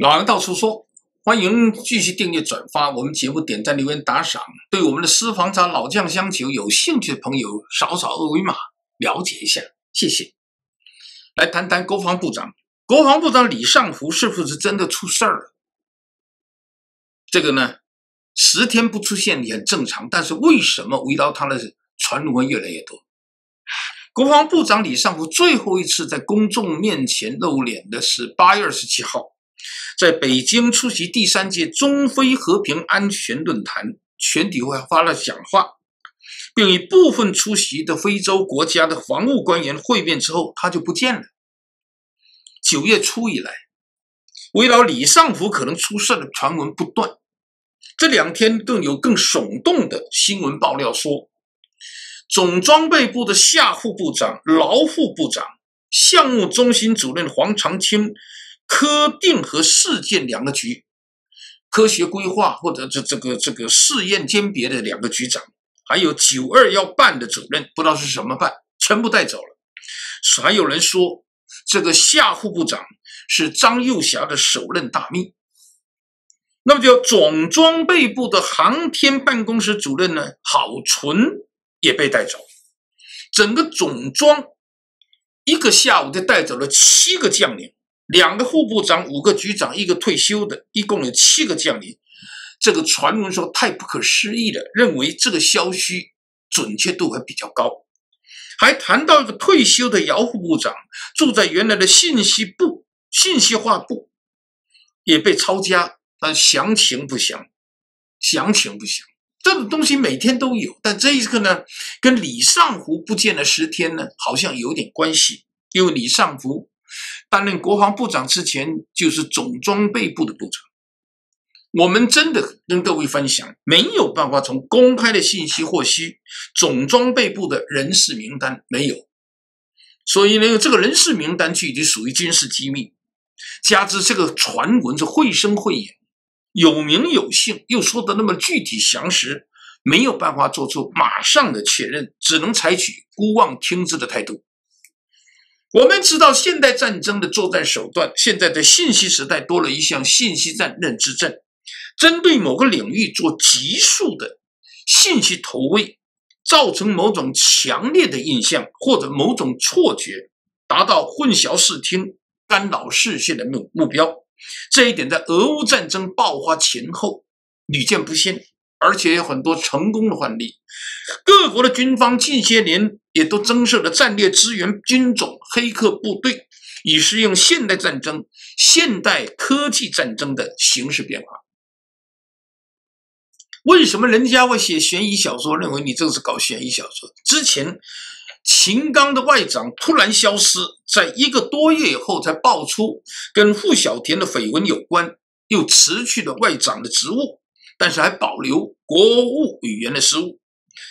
老杨到处说，欢迎继续订阅转发我们节目，点赞留言打赏。对我们的私房茶老酱香酒有兴趣的朋友，扫扫二维码了解一下，谢谢。来谈谈国防部长，国防部长李尚福是不是真的出事儿了？这个呢，十天不出现也很正常，但是为什么围绕他的传闻越来越多？国防部长李尚福最后一次在公众面前露脸的是八月二十七号，在北京出席第三届中非和平安全论坛全体会发了讲话，并与部分出席的非洲国家的防务官员会面之后，他就不见了。九月初以来，围绕李尚福可能出事的传闻不断，这两天更有更耸动的新闻爆料说。总装备部的夏副部长、劳副部长、项目中心主任黄长青、科定和事件两个局，科学规划或者这这个这个试验兼别的两个局长，还有九二要办的主任，不知道是什么办，全部带走了。还有人说，这个夏副部长是张幼霞的首任大秘。那么就总装备部的航天办公室主任呢，郝纯。也被带走，整个总装一个下午就带走了七个将领，两个副部长，五个局长，一个退休的，一共有七个将领。这个传闻说太不可思议了，认为这个消息准确度还比较高。还谈到一个退休的姚副部长住在原来的信息部、信息化部，也被抄家，但详情不详，详情不详。这种东西每天都有，但这一个呢，跟李尚福不见了十天呢，好像有点关系。因为李尚福担任国防部长之前，就是总装备部的部长。我们真的跟各位分享，没有办法从公开的信息获悉总装备部的人事名单，没有。所以呢，这个人事名单具体属于军事机密，加之这个传闻是绘声绘影。有名有姓，又说的那么具体详实，没有办法做出马上的确认，只能采取孤妄听之的态度。我们知道，现代战争的作战手段，现在的信息时代多了一项信息战认知战，针对某个领域做急速的信息投喂，造成某种强烈的印象或者某种错觉，达到混淆视听、干扰视线的目目标。这一点在俄乌战争爆发前后屡见不鲜，而且有很多成功的范例。各国的军方近些年也都增设了战略支援军种黑客部队，以适应现代战争、现代科技战争的形势变化。为什么人家会写悬疑小说？认为你这是搞悬疑小说？之前。秦刚的外长突然消失，在一个多月以后才爆出跟傅小田的绯闻有关，又辞去了外长的职务，但是还保留国务委员的职务。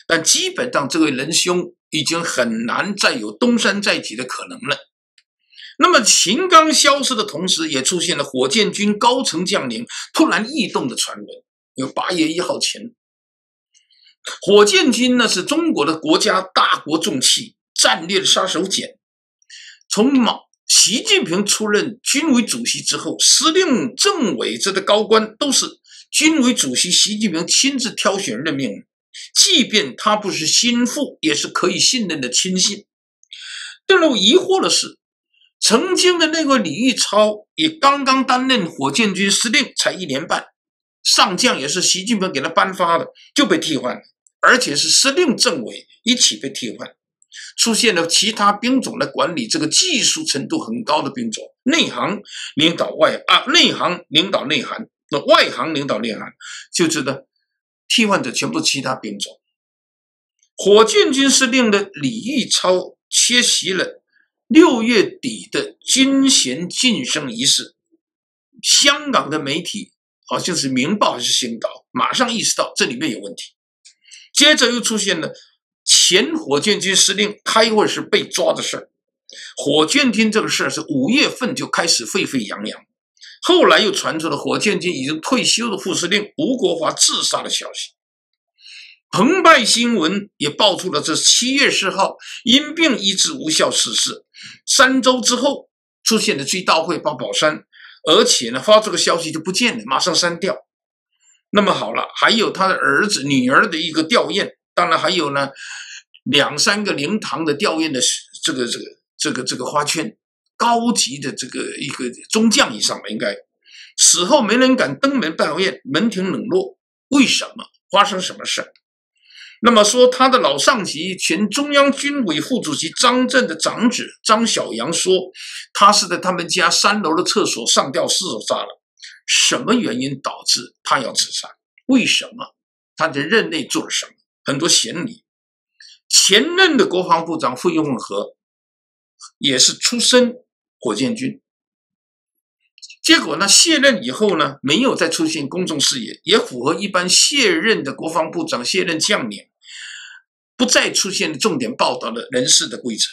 但基本上这位仁兄已经很难再有东山再起的可能了。那么秦刚消失的同时，也出现了火箭军高层将领突然异动的传闻。有八月一号前。火箭军呢是中国的国家大国重器，战略杀手锏。从毛习近平出任军委主席之后，司令、政委这的高官都是军委主席习近平亲自挑选任命，即便他不是心腹，也是可以信任的亲信。令我疑惑的是，曾经的那个李玉超也刚刚担任火箭军司令才一年半，上将也是习近平给他颁发的，就被替换了。而且是司令、政委一起被替换，出现了其他兵种来管理这个技术程度很高的兵种，内行领导外啊，内行领导内涵，那外行领导内涵，就知道替换者全部其他兵种。火箭军司令的李玉超缺席了六月底的军衔晋升仪式，香港的媒体好像是《明报》还是《新岛》，马上意识到这里面有问题。接着又出现了前火箭军司令开会时被抓的事儿。火箭军这个事儿是五月份就开始沸沸扬扬，后来又传出了火箭军已经退休的副司令吴国华自杀的消息。澎湃新闻也爆出了这七月十号因病医治无效逝世。三周之后出现的追悼会，包宝山而且呢，发这个消息就不见了，马上删掉。那么好了，还有他的儿子、女儿的一个吊唁，当然还有呢，两三个灵堂的吊唁的这个这个这个这个花圈，高级的这个一个中将以上吧，应该死后没人敢登门拜唁，门庭冷落。为什么？发生什么事？那么说，他的老上级、前中央军委副主席张震的长子张小杨说，他是在他们家三楼的厕所上吊自杀了。什么原因导致他要自杀？为什么？他在任内做了什么？很多嫌疑。前任的国防部长傅永和也是出身火箭军。结果呢？卸任以后呢，没有再出现公众视野，也符合一般卸任的国防部长、卸任将领不再出现重点报道的人事的规则。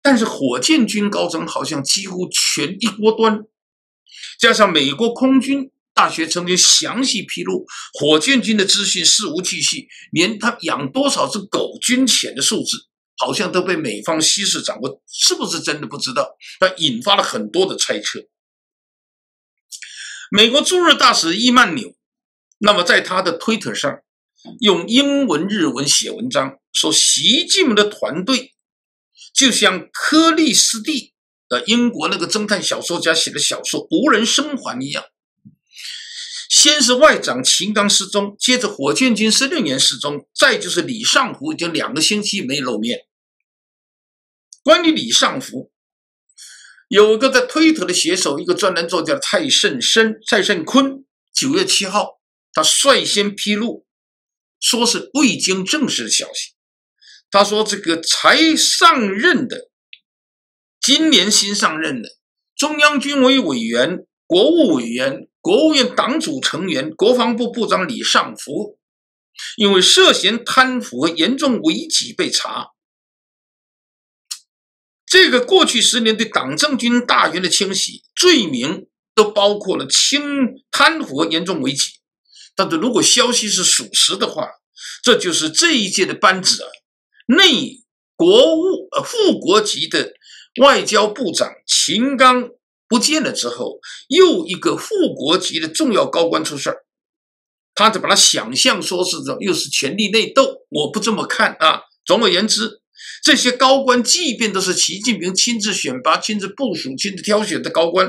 但是火箭军高层好像几乎全一锅端，加上美国空军大学曾经详细披露火箭军的资讯事无巨细，连他养多少只狗军犬的数字，好像都被美方稀释掌握，是不是真的不知道？那引发了很多的猜测。美国驻日大使伊曼纽，那么在他的推特上用英文、日文写文章，说习近平的团队就像柯利斯蒂的英国那个侦探小说家写的小说《无人生还》一样，先是外长秦刚失踪，接着火箭军司令员失踪，再就是李尚福已经两个星期没露面。关于李尚福。有个在推特的写手，一个专栏作家蔡胜生、蔡胜坤，九月七号，他率先披露，说是未经证实的消息。他说，这个才上任的，今年新上任的中央军委委员、国务委员、国务院党组成员、国防部部长李尚福，因为涉嫌贪腐和严重违纪被查。这个过去十年对党政军大员的清洗罪名都包括了轻贪腐和严重违纪，但是如果消息是属实的话，这就是这一届的班子啊，内国务呃副国级的外交部长秦刚不见了之后，又一个副国级的重要高官出事，他就把他想象说是这又是权力内斗，我不这么看啊。总而言之。这些高官，即便都是习近平亲自选拔、亲自部署、亲自挑选的高官，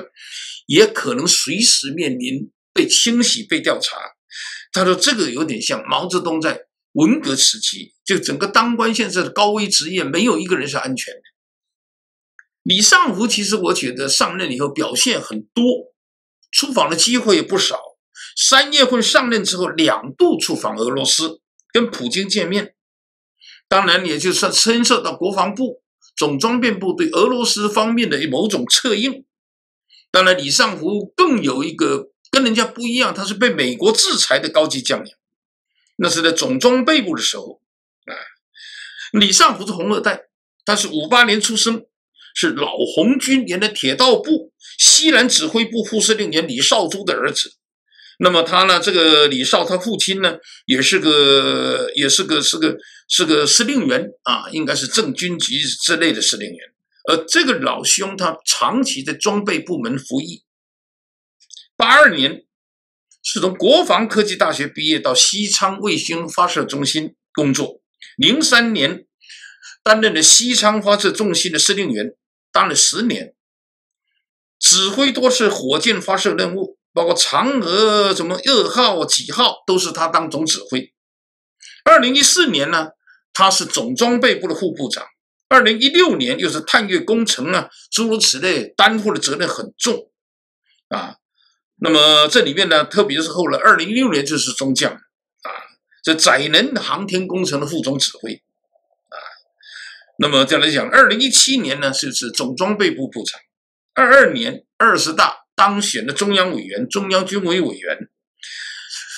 也可能随时面临被清洗、被调查。他说：“这个有点像毛泽东在文革时期，就整个当官现在的高危职业，没有一个人是安全的。”李尚福其实我觉得上任以后表现很多，出访的机会也不少。三月份上任之后，两度出访俄罗斯，跟普京见面。当然，也就是牵涉到国防部总装备部对俄罗斯方面的某种策应。当然，李尚福更有一个跟人家不一样，他是被美国制裁的高级将领。那是在总装备部的时候啊。李尚福是红二代，他是五八年出生，是老红军连的铁道部西南指挥部副司令员李少珠的儿子。那么他呢？这个李少，他父亲呢，也是个，也是个，是个，是个司令员啊，应该是正军级之类的司令员。而这个老兄，他长期在装备部门服役。八二年是从国防科技大学毕业，到西昌卫星发射中心工作。零三年担任了西昌发射中心的司令员，当了十年，指挥多次火箭发射任务。包括嫦娥什么二号几号都是他当总指挥。二零一四年呢，他是总装备部的副部长。二零一六年又是探月工程啊，诸如此类，担负的责任很重啊。那么这里面呢，特别是后来二零一六年就是中将啊，这载人航天工程的副总指挥。那么再来讲，二零一七年呢，就是总装备部部长。二二年二十大。当选的中央委员、中央军委委员，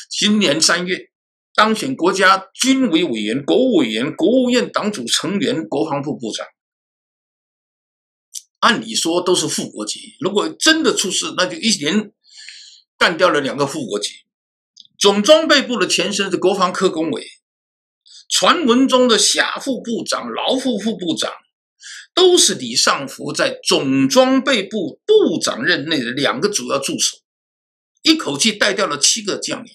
今年三月当选国家军委委员、国务委员、国务院党组成员、国防部部长。按理说都是副国级，如果真的出事，那就一年干掉了两个副国级。总装备部的前身是国防科工委，传闻中的下副部长、劳副副部长。都是李尚福在总装备部部长任内的两个主要助手，一口气带掉了七个将领，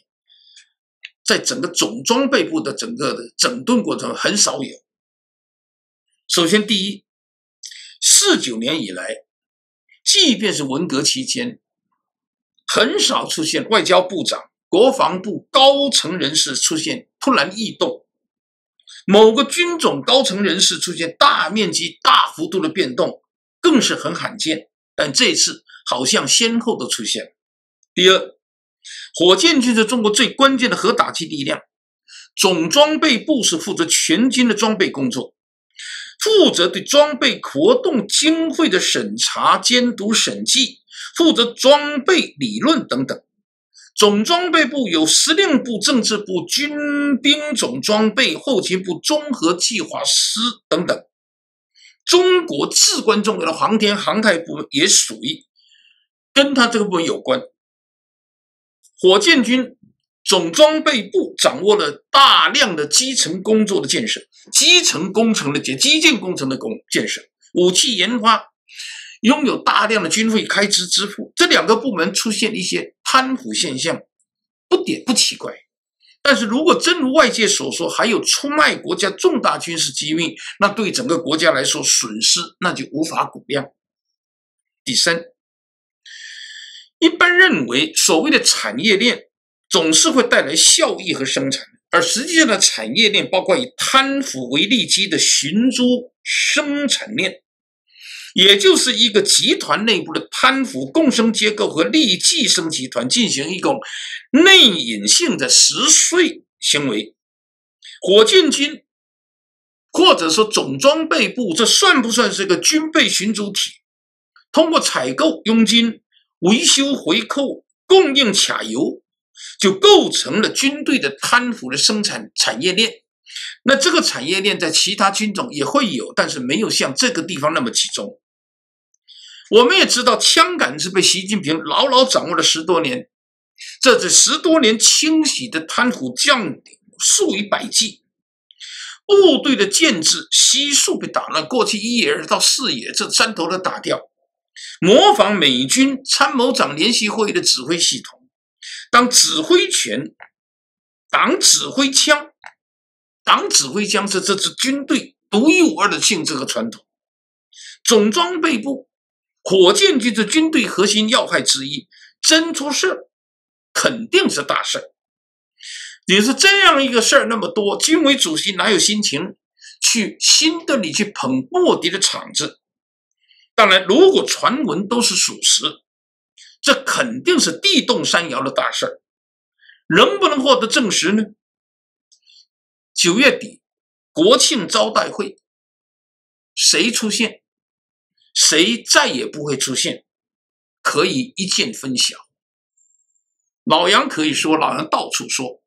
在整个总装备部的整个的整顿过程很少有。首先，第一，四九年以来，即便是文革期间，很少出现外交部长、国防部高层人士出现突然异动。某个军种高层人士出现大面积、大幅度的变动，更是很罕见。但这次好像先后都出现了。第二，火箭军是中国最关键的核打击力量，总装备部是负责全军的装备工作，负责对装备活动经费的审查、监督、审计，负责装备理论等等。总装备部有司令部、政治部、军兵总装备、后勤部、综合计划师等等。中国至关重要的航天航太部门也属于跟他这个部门有关。火箭军总装备部掌握了大量的基层工作的建设、基层工程的建、基建工程的工建设、武器研发。拥有大量的军费开支支付，这两个部门出现一些贪腐现象，不点不奇怪。但是如果真如外界所说，还有出卖国家重大军事机密，那对整个国家来说损失那就无法估量。第三，一般认为所谓的产业链总是会带来效益和生产，而实际上的产业链包括以贪腐为利基的寻租生产链。也就是一个集团内部的贪腐共生结构和利益寄生集团进行一种内隐性的食税行为。火箭军或者说总装备部，这算不算是个军备寻租体？通过采购佣金、维修回扣、供应卡油，就构成了军队的贪腐的生产产业链。那这个产业链在其他军种也会有，但是没有像这个地方那么集中。我们也知道，枪杆子被习近平牢牢掌握了十多年，这这十多年清洗的贪腐将领数以百计，部队的建制悉数被打乱。过去一野到四野，这山头都打掉，模仿美军参谋长联席会议的指挥系统，当指挥权、党指挥枪、党指挥枪是这支军队独一无二的性质和传统，总装备部。火箭军是军队核心要害之一，真出事肯定是大事你是这样一个事儿那么多，军委主席哪有心情去新的里去捧莫迪的场子？当然，如果传闻都是属实，这肯定是地动山摇的大事。能不能获得证实呢？九月底国庆招待会，谁出现？谁再也不会出现，可以一见分晓。老杨可以说，老杨到处说。